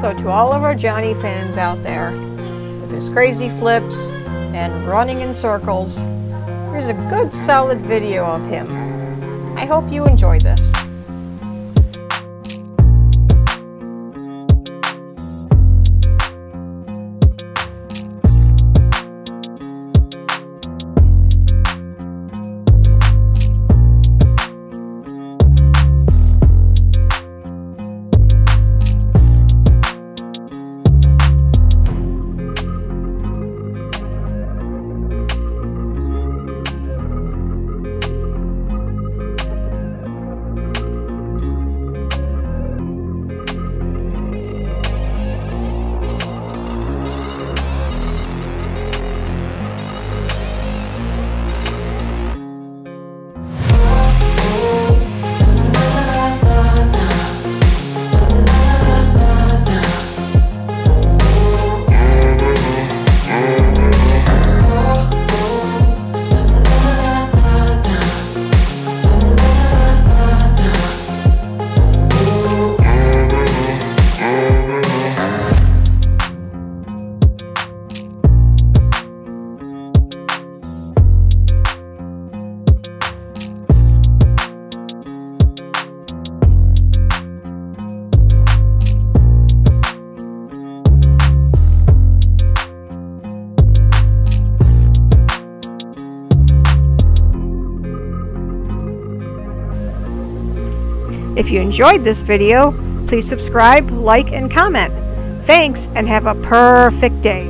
So to all of our Johnny fans out there, with his crazy flips and running in circles, here's a good solid video of him. I hope you enjoy this. If you enjoyed this video, please subscribe, like, and comment. Thanks, and have a perfect day.